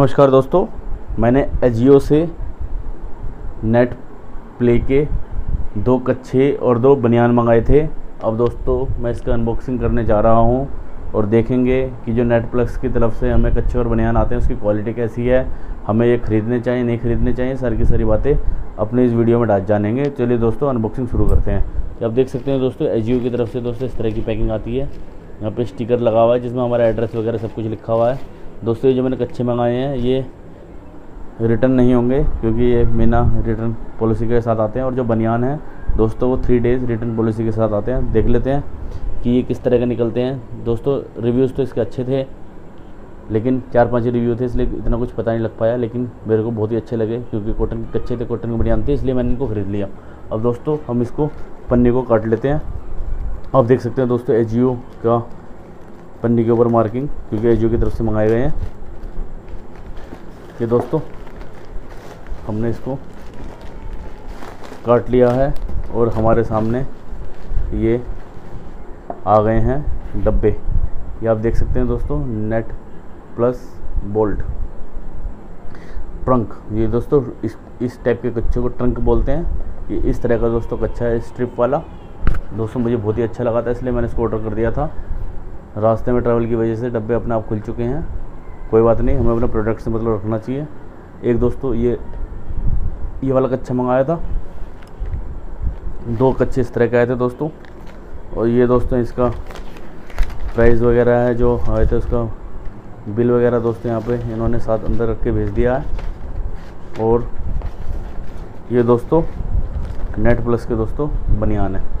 नमस्कार दोस्तों, मैंने एजियो से नेट प्ले के दो कच्छे और दो बनियान मंगाए थे। अब दोस्तों, मैं इसका अनबॉक्सिंग करने जा रहा हूँ और देखेंगे कि जो नेट प्लस की तरफ़ से हमें कच्छे और बनियान आते हैं, उसकी क्वालिटी कैसी है। हमें ये ख़रीदने चाहिए, नहीं ख़रीदने चाहिए, सारी की सारी बातें अपने इस वीडियो में डाल जानेंगे। चलिए दोस्तों अनबॉक्सिंग शुरू करते हैं। तो आप देख सकते हैं दोस्तों एजियो की तरफ़ से दोस्तों इस तरह की पैकिंग आती है। यहाँ पर स्टिकर लगा हुआ है, जिसमें हमारा एड्रेस वगैरह सब कुछ लिखा हुआ है। दोस्तों, ये जो मैंने कच्चे मंगाए हैं, ये रिटर्न नहीं होंगे, क्योंकि ये बिना रिटर्न पॉलिसी के साथ आते हैं और जो बनियान है, दोस्तों, वो थ्री डेज़ रिटर्न पॉलिसी के साथ आते हैं। देख लेते हैं कि ये किस तरह के निकलते हैं। दोस्तों रिव्यूज़ तो इसके अच्छे थे, लेकिन चार पाँच रिव्यू थे, इसलिए इतना कुछ पता नहीं लग पाया, लेकिन मेरे को बहुत ही अच्छे लगे, क्योंकि कॉटन कच्चे थे कॉटन की बनियान थी, इसलिए मैंने इनको ख़रीद लिया। अब दोस्तों, हम इसको, पन्नी को काट लेते हैं। आप देख सकते हैं दोस्तों एजियो का पन्नी के ऊपर मार्किंग क्योंकि एजियो की तरफ़ से मंगाए गए हैं। ये दोस्तों, हमने इसको काट लिया है और हमारे सामने ये आ गए हैं डब्बे। ये आप देख सकते हैं दोस्तों नेट प्लस बोल्ट ट्रंक ये दोस्तों, इस इस टाइप के कच्चे को ट्रंक बोलते हैं। ये इस तरह का दोस्तों कच्चा है स्ट्रिप वाला। दोस्तों, मुझे बहुत ही अच्छा लगा था, इसलिए मैंने इसको ऑर्डर कर दिया था। रास्ते में ट्रैवल की वजह से डब्बे अपने आप खुल चुके हैं। कोई बात नहीं, हमें अपने प्रोडक्ट से मतलब रखना चाहिए। एक दोस्तों, ये ये वाला कच्चा मंगाया था। दो कच्चे इस तरह के आए थे दोस्तों। और ये दोस्तों इसका प्राइस वगैरह है जो आए थे उसका बिल वगैरह दोस्तों यहाँ पे इन्होंने साथ अंदर रख के भेज दिया है। और ये दोस्तों नेट प्लस के दोस्तों, बनियान है।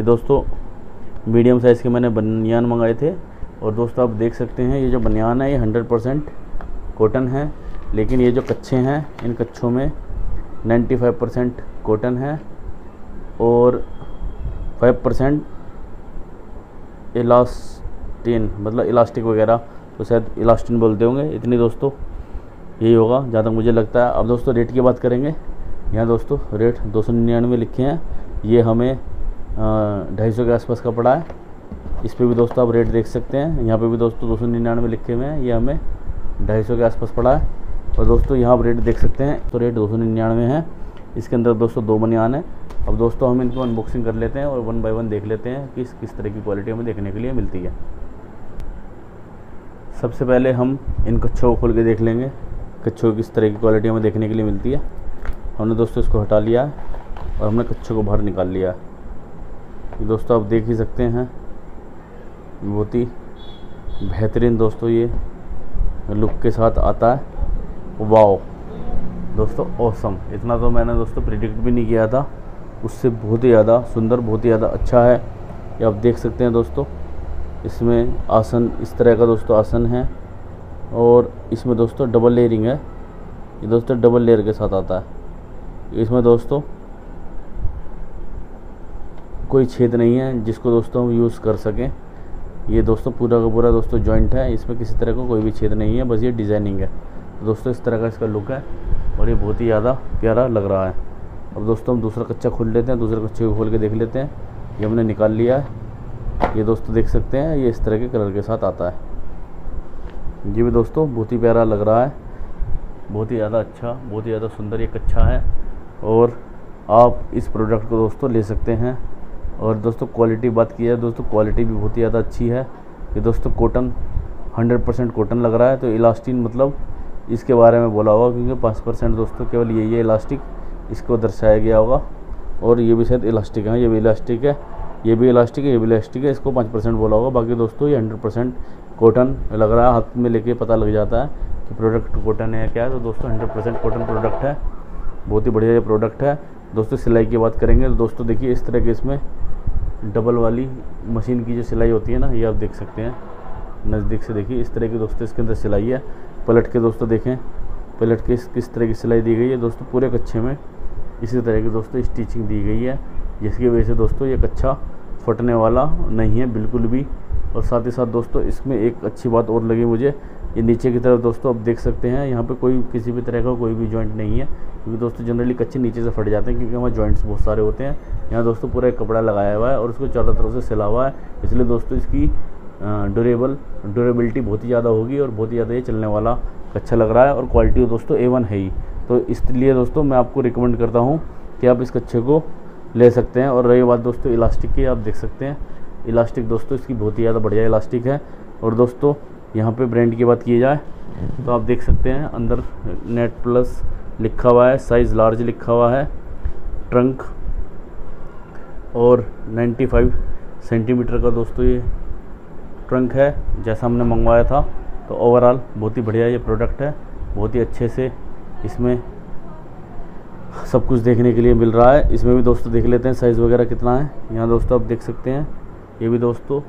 ये दोस्तों मीडियम साइज़ के मैंने बनियान मंगाए थे। और दोस्तों, आप देख सकते हैं, ये जो बनियान है, ये हंड्रेड परसेंट कॉटन है। लेकिन ये जो कच्चे हैं, इन कच्छों में 95 परसेंट कॉटन है। और 5 परसेंट इलास्टिन मतलब इलास्टिक वगैरह तो शायद इलास्टिन बोलते होंगे। इतनी दोस्तों, यही होगा, जहाँ तक मुझे लगता है। अब दोस्तों रेट की बात करेंगे। यहाँ दोस्तों रेट दो सौ निन्यानवे लिखे हैं। ये हमें ढाई सौ के आसपास का पड़ा है। इस पर भी दोस्तों आप रेट देख सकते हैं। यहाँ पे भी दोस्तों दो सौ निन्यानवे लिखे हुए हैं। ये हमें ढाई सौ के आसपास पड़ा है। और दोस्तों यहाँ आप रेट देख सकते हैं। तो रेट दो सौ निन्यानवे है। इसके अंदर दोस्तों दो बनियान है। अब दोस्तों हम इनको अनबॉक्सिंग कर लेते हैं और वन बाय वन देख लेते हैं कि किस तरह की क्वालिटी हमें देखने के लिए मिलती है। सबसे पहले हम इन कच्छों को खोल के देख लेंगे। कच्छों की किस तरह की क्वालिटी हमें देखने के लिए मिलती है। हमने दोस्तों इसको हटा लिया और हमने कच्छों को बाहर निकाल लिया है। दोस्तों आप देख ही सकते हैं। बहुत ही बेहतरीन दोस्तों ये लुक के साथ आता है। वाओ। दोस्तों औसम इतना तो मैंने दोस्तों प्रिडिक्ट भी नहीं किया था। उससे बहुत ही ज़्यादा सुंदर, बहुत ही ज़्यादा अच्छा है। ये आप देख सकते हैं दोस्तों। इसमें आसन, इस तरह का दोस्तों आसन है। और इसमें दोस्तों डबल लेयरिंग है। ये दोस्तों डबल लेयर के साथ आता है। इसमें दोस्तों कोई छेद नहीं है जिसको दोस्तों हम यूज़ कर सकें। ये दोस्तों पूरा का पूरा दोस्तों जॉइंट है, इसमें किसी तरह का कोई भी छेद नहीं है, बस ये डिज़ाइनिंग है। तो दोस्तों इस तरह का इसका लुक है और ये बहुत ही ज़्यादा प्यारा लग रहा है। अब दोस्तों हम दूसरा कच्चा खोल लेते हैं, दूसरे कच्चे को खोल के देख लेते हैं। ये हमने निकाल लिया है। ये दोस्तों देख सकते हैं, ये इस तरह के कलर के साथ आता है। ये भी दोस्तों बहुत ही प्यारा लग रहा है। बहुत ही ज़्यादा अच्छा बहुत ही ज़्यादा सुंदर ये कच्चा है। और आप इस प्रोडक्ट को दोस्तों ले सकते हैं। और दोस्तों क्वालिटी बात की जाए, दोस्तों क्वालिटी भी बहुत ही ज़्यादा अच्छी है। ये दोस्तों कॉटन 100 परसेंट कॉटन लग रहा है तो इलास्टिन मतलब इसके बारे में बोला होगा, क्योंकि पाँच परसेंट दोस्तों केवल यही है इलास्टिक इसको दर्शाया गया होगा। और ये भी शायद इलास्टिक है, ये भी इलास्टिक है, ये भी इलास्टिक है, ये भी इलास्टिक है, इसको पाँच परसेंट बोला होगा। बाकी दोस्तों, ये हंड्रेड परसेंट कॉटन लग रहा है, हाथ में लेके पता लग जाता है कि प्रोडक्ट कॉटन है क्या है। तो दोस्तों हंड्रेड परसेंट कॉटन प्रोडक्ट है, बहुत ही बढ़िया ये प्रोडक्ट है। दोस्तों, सिलाई की बात करेंगे तो दोस्तों देखिए, इस तरह के इसमें डबल वाली मशीन की जो सिलाई होती है ना, ये आप देख सकते हैं। नज़दीक से देखिए, इस तरह की दोस्तों इसके अंदर सिलाई है। पलट के दोस्तों देखें, पलट के किस तरह की सिलाई दी गई है दोस्तों, पूरे कच्छे में। इसी तरह की दोस्तों स्टिचिंग दी गई है, जिसकी वजह से दोस्तों ये कच्छा फटने वाला नहीं है, बिल्कुल भी। और साथ ही साथ दोस्तों, इसमें एक अच्छी बात और लगी मुझे ये नीचे की तरफ़ दोस्तों आप देख सकते हैं, यहाँ पे कोई किसी भी तरह का कोई भी जॉइंट नहीं है, क्योंकि दोस्तों जनरली कच्चे नीचे से फट जाते हैं, क्योंकि वहाँ जॉइंट्स बहुत सारे होते हैं। यहाँ दोस्तों पूरा एक कपड़ा लगाया हुआ है और उसको चारों तरफ़ से सिला हुआ है, इसलिए दोस्तों इसकी ड्यूरेबल ड्यूरेबिलिटी बहुत ही ज़्यादा होगी और बहुत ही ज़्यादा ये चलने वाला अच्छा लग रहा है और क्वालिटी दोस्तों ए है ही। तो इसलिए दोस्तों मैं आपको रिकमेंड करता हूँ कि आप इस कच्छे को ले सकते हैं और रही बात दोस्तों इलास्टिक की, आप देख सकते हैं। इलास्टिक दोस्तों इसकी बहुत ही ज़्यादा बढ़िया इलास्टिक है और दोस्तों यहाँ पे ब्रांड की बात की जाए तो आप देख सकते हैं अंदर नेट प्लस लिखा हुआ है साइज़ लार्ज लिखा हुआ है ट्रंक और 95 सेंटीमीटर का दोस्तों ये ट्रंक है, जैसा हमने मंगवाया था। तो ओवरऑल बहुत ही बढ़िया ये प्रोडक्ट है, बहुत ही अच्छे से इसमें सब कुछ देखने के लिए मिल रहा है। इसमें भी दोस्तों देख लेते हैं साइज़ वगैरह कितना है। यहाँ दोस्तों आप देख सकते हैं, ये भी दोस्तों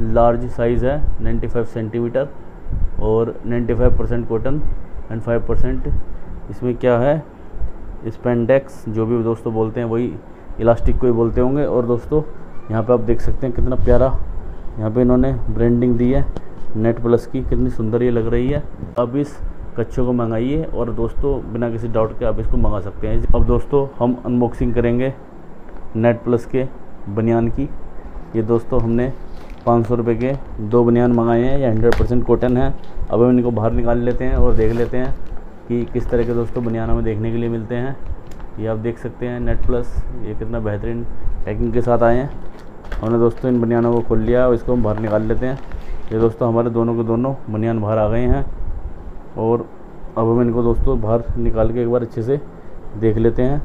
लार्ज साइज़ है 95 सेंटीमीटर और 95 परसेंट कॉटन एंड 5 परसेंट इसमें क्या है? स्पेंडेक्स जो भी दोस्तों बोलते हैं, वही इलास्टिक को ही बोलते होंगे। और दोस्तों, यहाँ पे आप देख सकते हैं कितना प्यारा यहाँ पे इन्होंने ब्रांडिंग दी है। नेट प्लस की कितनी सुंदर ये लग रही है। अब इस कच्छों को मंगाइए और दोस्तों, बिना किसी डाउट के आप इसको मंगा सकते हैं। अब दोस्तों, हम अनबॉक्सिंग करेंगे नेट प्लस के बनियान की। ये दोस्तों, हमने पाँच सौ रुपये के दो बनियान मंगाए हैं, ये हंड्रेड परसेंट कॉटन है। अब हम इनको बाहर निकाल लेते हैं और देख लेते हैं कि किस तरह के दोस्तों बनियान हमें देखने के लिए मिलते हैं। ये आप देख सकते हैं नेट प्लस ये कितना बेहतरीन पैकिंग के साथ आए हैं। हमने दोस्तों इन बनियानों को खोल लिया और इसको हम बाहर निकाल लेते हैं। ये दोस्तों हमारे दोनों के दोनों बनियान बाहर आ गए हैं और अब हम इनको दोस्तों बाहर निकाल के एक बार अच्छे से देख लेते हैं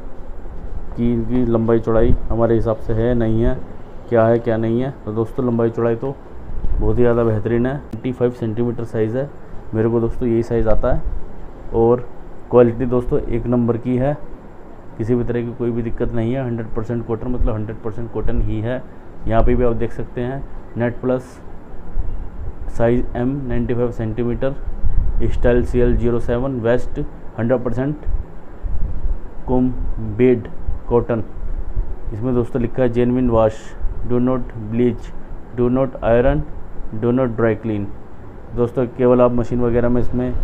कि इनकी लंबाई चौड़ाई हमारे हिसाब से है नहीं है। क्या है, क्या नहीं है। तो दोस्तों, लंबाई चौड़ाई तो बहुत ही ज़्यादा बेहतरीन है। ट्वेंटी फाइव सेंटीमीटर साइज़ है। मेरे को दोस्तों यही साइज़ आता है। और क्वालिटी दोस्तों एक नंबर की है। किसी भी तरह की कोई भी दिक्कत नहीं है। हंड्रेड परसेंट कॉटन मतलब हंड्रेड परसेंट कॉटन ही है। यहाँ पे भी आप देख सकते हैं net plus size M ninety five centimetre style C L zero seven waist hundred percent combed cotton इसमें दोस्तों लिखा है genuine wash do not bleach, do not iron, do not dry clean. दोस्तों, केवल आप मशीन वगैरह में इसमें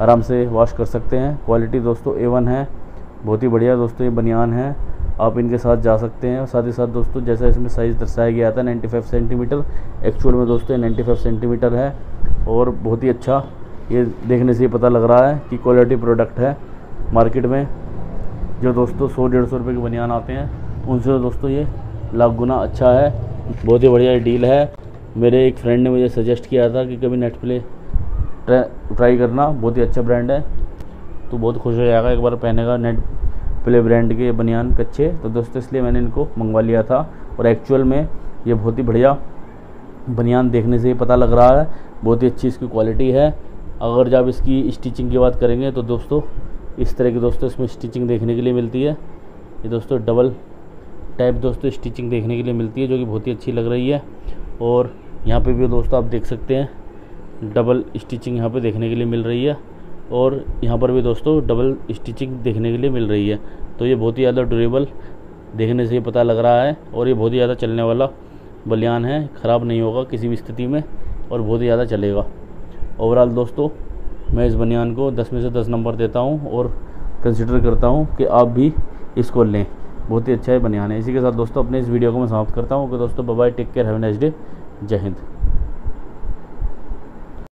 आराम से वॉश कर सकते हैं। क्वालिटी दोस्तों ए वन है। बहुत ही बढ़िया दोस्तों, ये बनियान है। आप इनके साथ जा सकते हैं। साथ ही साथ दोस्तों, जैसा इसमें साइज़ दर्शाया गया था 95 सेंटीमीटर एक्चुअल में दोस्तों 95 सेंटीमीटर है। और बहुत ही अच्छा ये देखने से ही पता लग रहा है कि क्वालिटी प्रोडक्ट है मार्केट में। जो दोस्तों, सौ डेढ़ सौ रुपये के बनियान आते हैं, उनसे दोस्तों ये लाख गुना अच्छा है, बहुत ही बढ़िया डील है। मेरे एक फ्रेंड ने मुझे सजेस्ट किया था कि कभी नेट प्ले ट्राई करना, बहुत ही अच्छा ब्रांड है। तो बहुत खुश हो जाएगा एक बार पहनेगा नेट प्ले ब्रांड के बनियान कच्चे। तो दोस्तों, इसलिए मैंने इनको मंगवा लिया था। और एक्चुअल में ये बहुत ही बढ़िया बनियान देखने से ही पता लग रहा है, बहुत ही अच्छी इसकी क्वालिटी है। अगर जब इसकी स्टिचिंग की बात करेंगे तो दोस्तों, इस तरह की दोस्तों, इसमें स्टिचिंग देखने के लिए मिलती है। ये दोस्तों डबल टाइप दोस्तों स्टिचिंग देखने के लिए मिलती है, जो कि बहुत ही अच्छी लग रही है। और यहाँ पे भी दोस्तों आप देख सकते हैं डबल स्टिचिंग यहाँ पे देखने के लिए मिल रही है। और यहाँ पर भी दोस्तों डबल स्टिचिंग देखने के लिए मिल रही है। तो ये बहुत ही ज़्यादा ड्यूरेबल देखने से ही पता लग रहा है और ये बहुत ही ज़्यादा चलने वाला बलियान है, ख़राब नहीं होगा किसी भी स्थिति में और बहुत ही ज़्यादा चलेगा। ओवरऑल दोस्तों, मैं इस बनियान को 10 में से 10 नंबर देता हूँ और कंसिडर करता हूँ कि आप भी इसको लें। बहुत ही अच्छा है बनियान है। इसी के साथ दोस्तों, अपने इस वीडियो को मैं समाप्त करता हूँ। ओके दोस्तों bye take care have next day जय हिंद।